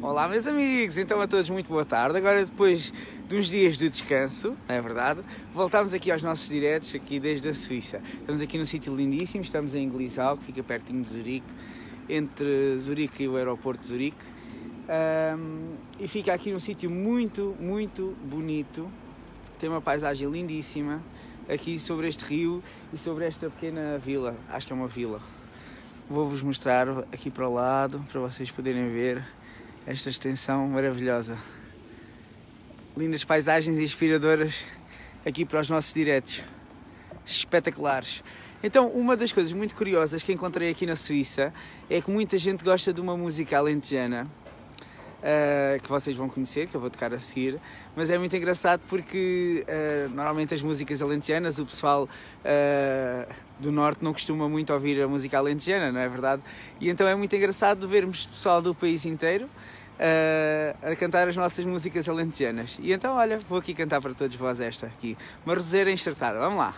Olá, meus amigos! Então, a todos, muito boa tarde. Agora, depois de uns dias de descanso, é verdade? Voltamos aqui aos nossos diretos, aqui desde a Suíça. Estamos aqui num sítio lindíssimo, estamos em Glisau, que fica pertinho de Zurique, entre Zurique e o aeroporto de Zurique. Um, e fica aqui num sítio muito, muito bonito. Tem uma paisagem lindíssima aqui sobre este rio e sobre esta pequena vila. Acho que é uma vila. Vou-vos mostrar aqui para o lado para vocês poderem ver esta extensão maravilhosa. Lindas paisagens inspiradoras aqui para os nossos diretos. Espetaculares. Então, uma das coisas muito curiosas que encontrei aqui na Suíça é que muita gente gosta de uma música alentejana uh, que vocês vão conhecer, que eu vou tocar a seguir, mas é muito engraçado porque uh, normalmente as músicas alentejanas, o pessoal uh, do Norte não costuma muito ouvir a música alentejana, não é verdade? E então é muito engraçado vermos pessoal do país inteiro a cantar as nossas músicas alentejanas. E então, olha, vou aqui cantar para todos vós esta aqui, uma roseira enxertada. Vamos lá!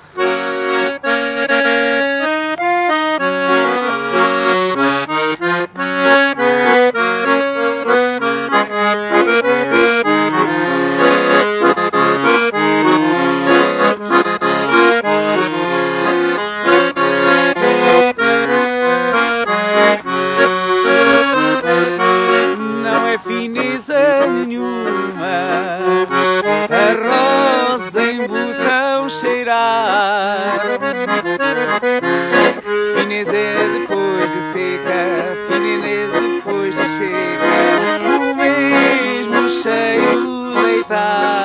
Tantas,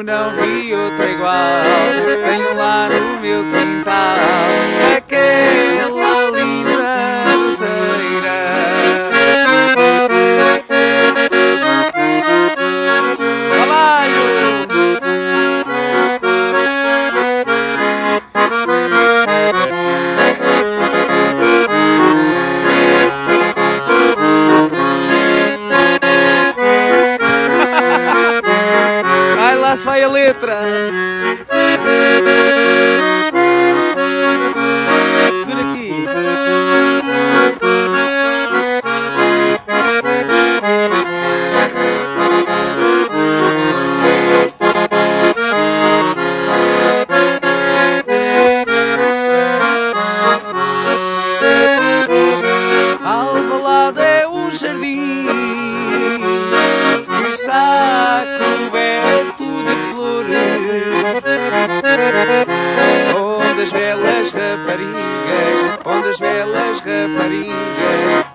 Como Laura. Vai a letra. tantas,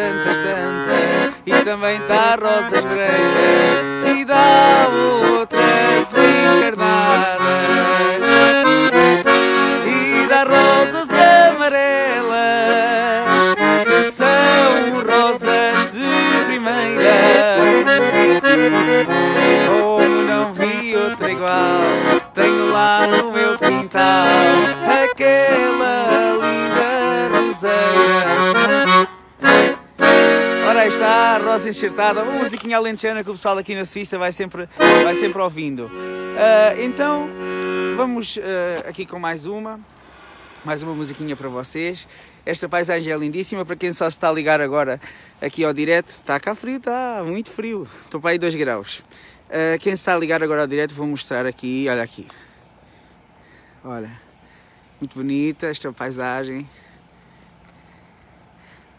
tantas, tantas, e também dá rosas brancas e dá outras encarnadas e dá rosas amarelas que são rosas de primeira. Como não vi outra igual, tenho lá no meu quintal aquela aí está rosa enxertada, uma musiquinha alentejana que o pessoal aqui na Suíça vai sempre, vai sempre ouvindo. Ah, então, vamos ah, aqui com mais uma, mais uma musiquinha para vocês. Esta paisagem é lindíssima, para quem só se está a ligar agora aqui ao direto, está cá frio, está muito frio, estou para aí 2 graus. Ah, quem se está a ligar agora ao direto, vou mostrar aqui, olha aqui. Olha, muito bonita esta paisagem.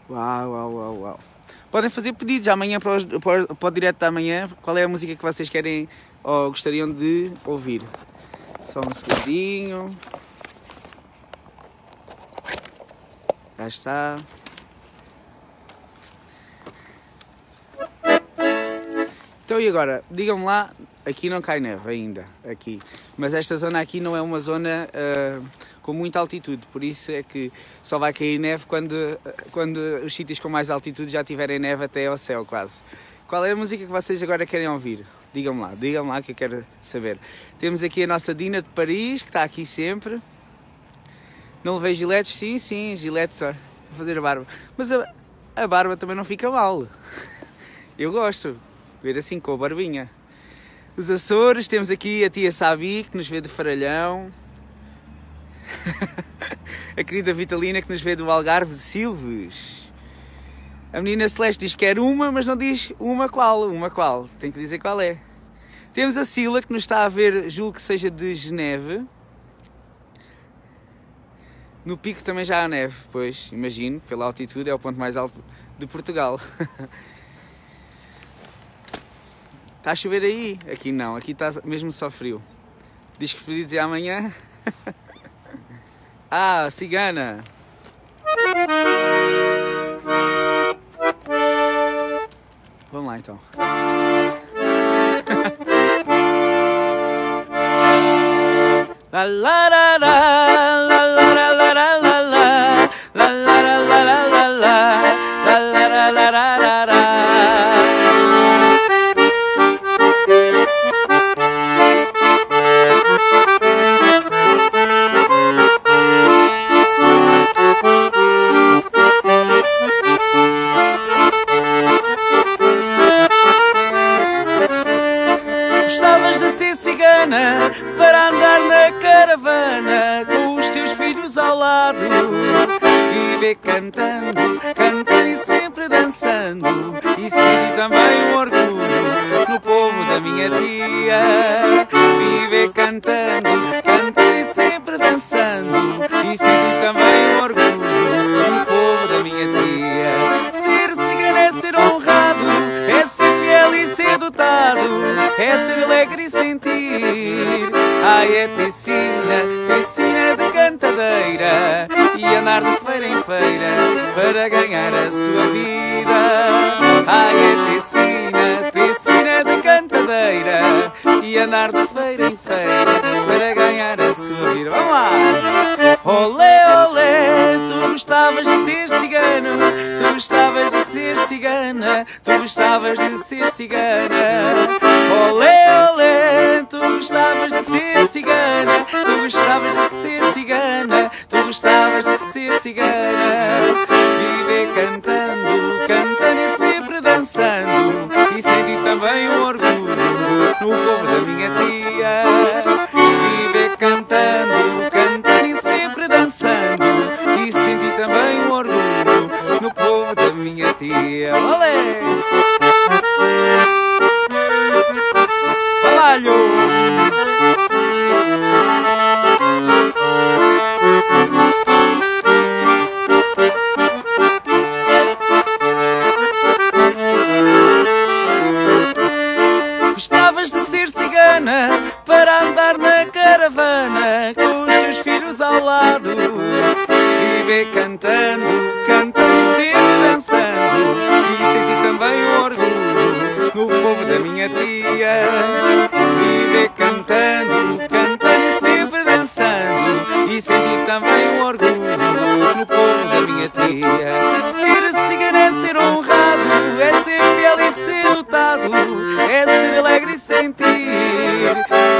Uau, uau, uau, uau. Podem fazer pedidos amanhã para, os, para, para o direto da manhã. Qual é a música que vocês querem ou gostariam de ouvir? Só um segundinho. Já está. Então e agora? Digam-me lá, aqui não cai neve ainda, aqui. Mas esta zona aqui não é uma zona ah, com muita altitude, por isso é que só vai cair neve quando, quando os sítios com mais altitude já tiverem neve até ao céu quase. Qual é a música que vocês agora querem ouvir? Digam-me lá, digam-me lá que eu quero saber. Temos aqui a nossa Dina de Paris, que está aqui sempre. Não levei giletes? Sim, sim, giletes só. Vou fazer a barba. Mas a, a barba também não fica mal. Eu gosto. Ver assim com a barbinha. Os Açores, temos aqui a tia Sabi, que nos vê de Faralhão. a querida Vitalina, que nos vê do Algarve de Silves. A menina Celeste diz que quer uma, mas não diz uma qual. Uma qual. Tem que dizer qual é. Temos a Sila, que nos está a ver, julgo que seja de Geneve. No pico também já há neve, pois, imagino, pela altitude, é o ponto mais alto de Portugal. Está a chover aí? Aqui não, aqui está mesmo só frio. Diz que pedidos é amanhã. ah, cigana. Vamos lá então. La la la la la gente. Sua vida. Ai, é tecina, tecina de cantadeira e andar de feira em feira para ganhar a sua vida. Vamos lá! Olé, olé, tu gostavas de ser cigano, tu gostavas de ser cigana, tu gostavas de ser cigana. Olé, olé, tu gostavas de ser cigana, tu gostavas de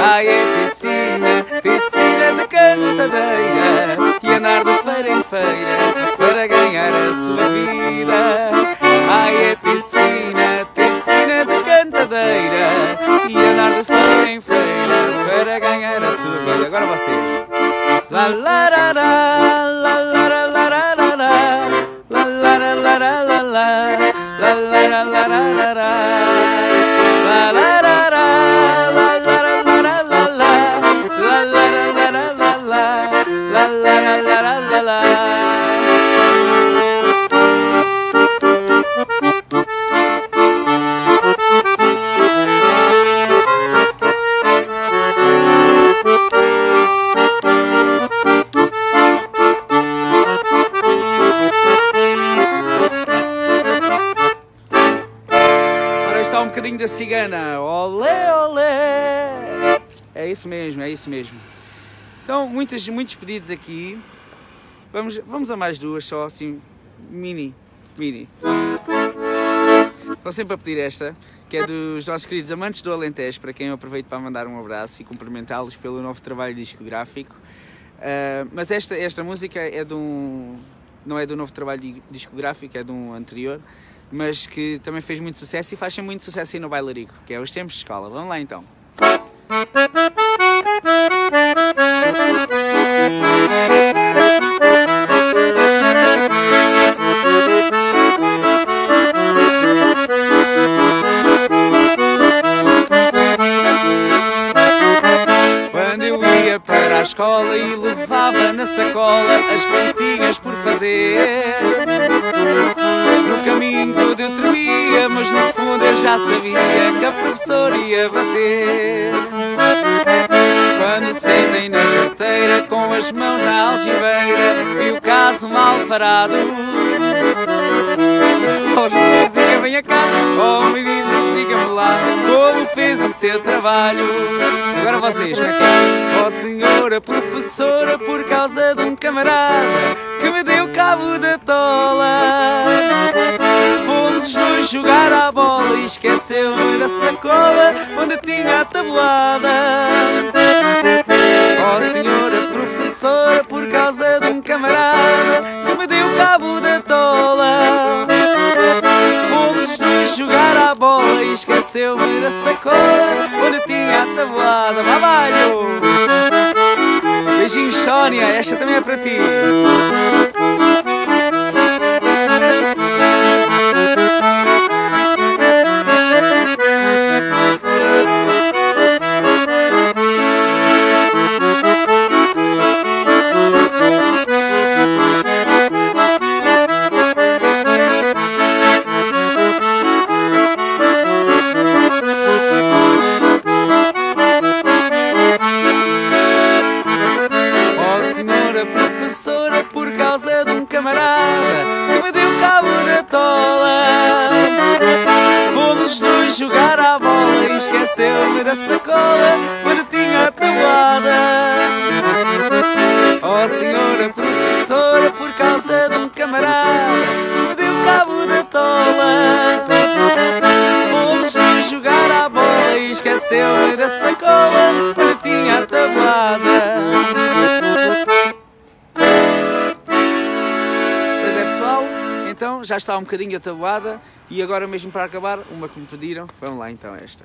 حياتي سينا في السينا مكان تدين isso mesmo, é isso mesmo. Então, muitos, muitos pedidos aqui. Vamos, vamos a mais duas só, assim, mini, mini. Estou sempre a pedir esta, que é dos nossos queridos amantes do Alentejo, para quem eu aproveito para mandar um abraço e cumprimentá-los pelo novo trabalho discográfico. Ah, mas esta, esta música é de um. não é do novo trabalho di- discográfico, é de um anterior, mas que também fez muito sucesso e faz muito sucesso aí no Bailarico, que é Os Tempos de Escola. Vamos lá então. Escola e levava na sacola as continhas por fazer. No caminho todo eu tremia, mas no fundo eu já sabia que a professora ia bater. Quando sentem na carteira com as mãos na algibeira, vi o caso mal parado. Oh, Joãozinha, venha cá, oh menino, diga-me lá fez o seu trabalho. Agora vocês, como é que? Oh senhora professora, por causa de um camarada que me deu cabo da tola. Fomos os dois jogar à bola e esqueceu-me da sacola onde tinha a tabuada. Oh senhora professora, por causa de um camarada que me deu cabo da tola. Fomos jogar à bola e esqueceu-me da sacola onde tinha a tabuada. Babalho! Beijinhos, Sónia, esta também é para ti. Da sacola onde tinha a tabuada. Oh senhora professora, por causa de um camarada me deu cabo da tola. Fomos os dois jogar à bola e esqueceu-me da sacola onde tinha a tabuada. Pois é, pessoal, então já está um bocadinho atabuada e agora mesmo para acabar, uma que me pediram, vamos lá então esta.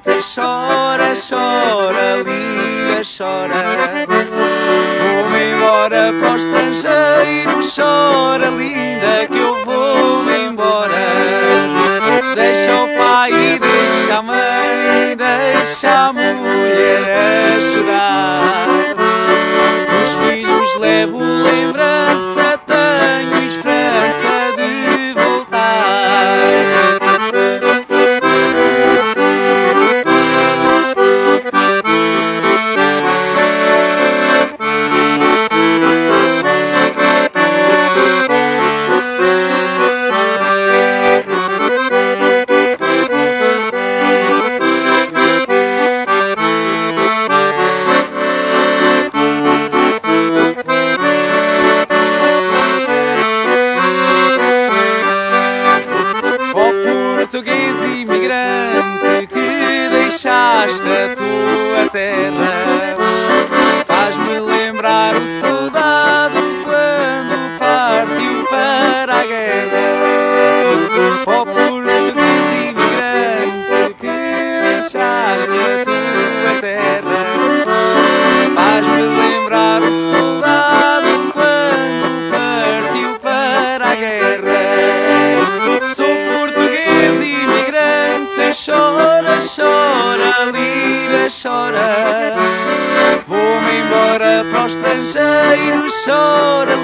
Imigrante, chora, chora, linda, chora. Vou-me embora para o estrangeiro, chora, linda, que eu vou-me embora. Deixa o pai deixa a mãe, deixa a mulher a chorar. Chora. Vou-me embora para o estrangeiro, chora,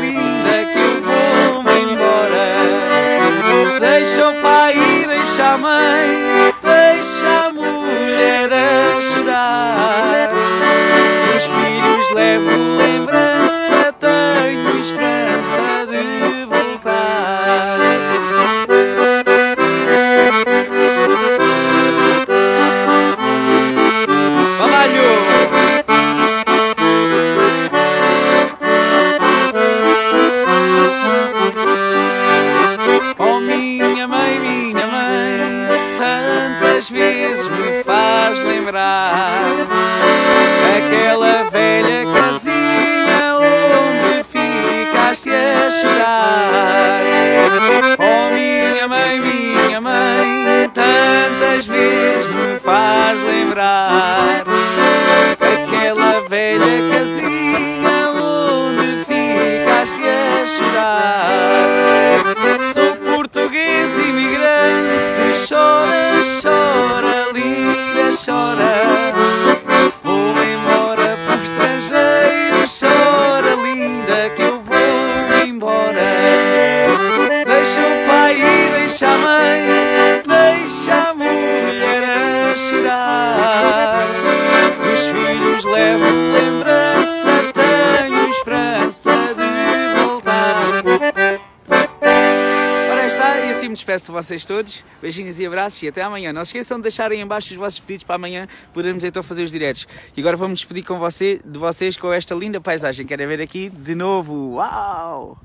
despeço de vocês todos. Beijinhos e abraços e até amanhã. Não se esqueçam de deixarem em baixo os vossos pedidos para amanhã, podermos então fazer os diretos. E agora vamos despedir com você, de vocês com esta linda paisagem. Querem ver aqui de novo? Uau!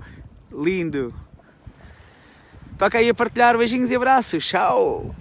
Lindo! Toca aí a partilhar. Beijinhos e abraços. Tchau!